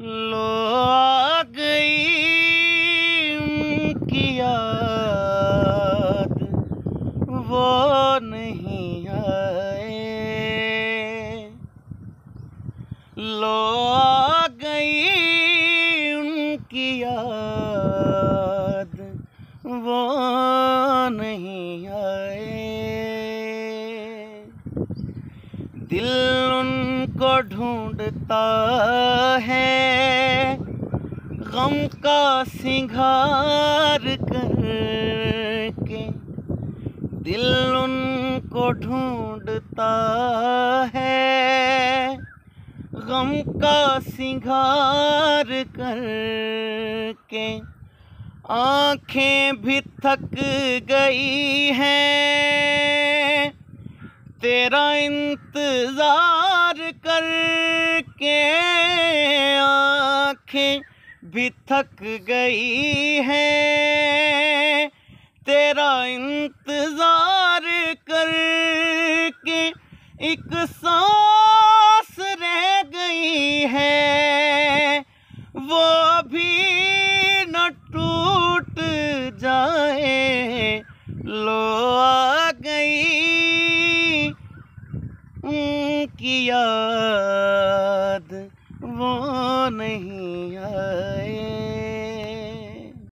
لو آ گئی کی یاد وہ نہیں آئے۔ لو آ گئی ان کی یاد وہ نہیں آئے۔ دل کو ڈھونڈتا ہے۔ غم کا سنگھار کر کے دل ان کو ڈھونڈتا ہے۔ غم کا سنگھار کر کے آنکھیں بھی تھک گئی ہیں۔ تیرا انتظار کر کے آنکھیں بھی تھک گئی ہیں۔ تیرا انتظار کر کے ایک سانس رہ گئی ہے وہ بھی نہ ٹوٹ جائے، لو آ گئی کی یاد وہ نہیں ہے